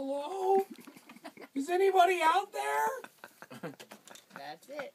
Hello? Is anybody out there? That's it.